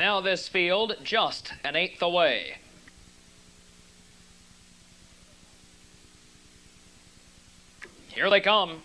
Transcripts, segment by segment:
Now this field just an eighth away. Here they come.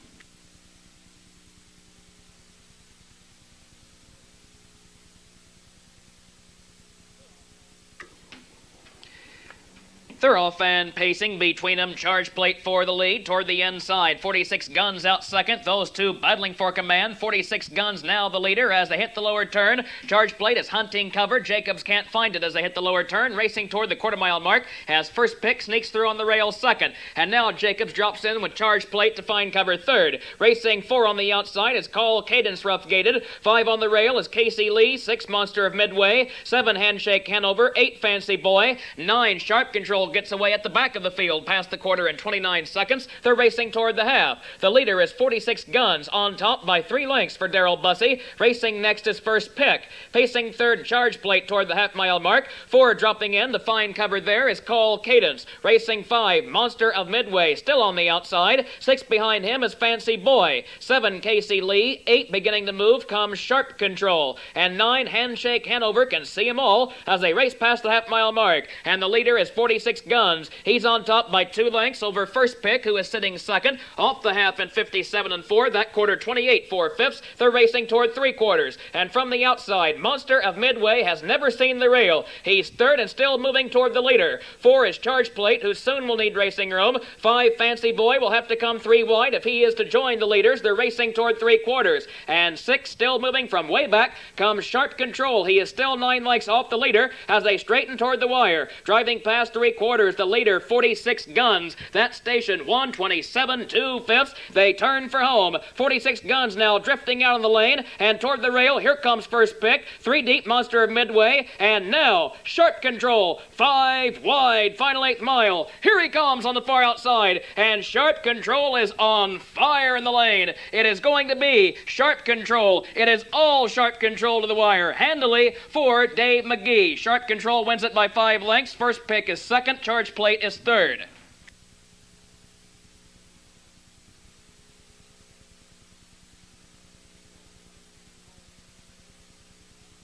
Thoroughfan pacing between them. Charge plate for the lead toward the inside. 46 guns out second. Those two battling for command. 46 guns now the leader as they hit the lower turn. Charge plate is hunting cover. Jacobs can't find it as they hit the lower turn. Racing toward the quarter mile mark as first pick sneaks through on the rail second. And now Jacobs drops in with charge plate to find cover third. Racing four on the outside is Call Cadence rough gated. Five on the rail is Casey Lee. Six Monster of Midway. Seven Handshake Hanover. Eight Fancy Boy. Nine Shark Control gets away at the back of the field past the quarter in 29 seconds. They're racing toward the half. The leader is 46 Guns on top by three lengths for Daryl Busse. Racing next is first pick. Facing third charge plate toward the half mile mark. Four dropping in. The fine cover there is Call Cadence. Racing five Monster of Midway still on the outside. Six behind him is Fancy Boy. Seven Casey Lee. Eight beginning to move comes Shark Control. And nine Handshake Hanover can see them all as they race past the half mile mark. And the leader is 46 Guns. He's on top by two lengths over first pick, who is sitting second. Off the half in 57 and 4. That quarter 28 four fifths. They're racing toward three quarters. And from the outside, Monster of Midway has never seen the rail. He's third and still moving toward the leader. Four is Charge Plate, who soon will need racing room. Five, Fancy Boy, will have to come three wide if he is to join the leaders. They're racing toward three quarters. And six, still moving from way back, comes Shark Control. He is still nine lengths off the leader as they straighten toward the wire. Driving past three quarters, the leader 46 guns. That station 127 two fifths. They turn for home. 46 guns now drifting out on the lane and toward the rail. Here comes first pick. Three deep monster of midway. And now Shark Control. Five wide. Final eighth mile. Here he comes on the far outside. And Shark Control is on fire in the lane. It is going to be Shark Control. It is all Shark Control to the wire. Handily for Dave Magee. Shark Control wins it by five lengths. First pick is Charge plate is third.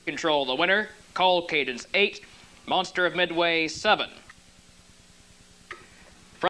Control the winner. Call Cadence 8. Monster of Midway 7.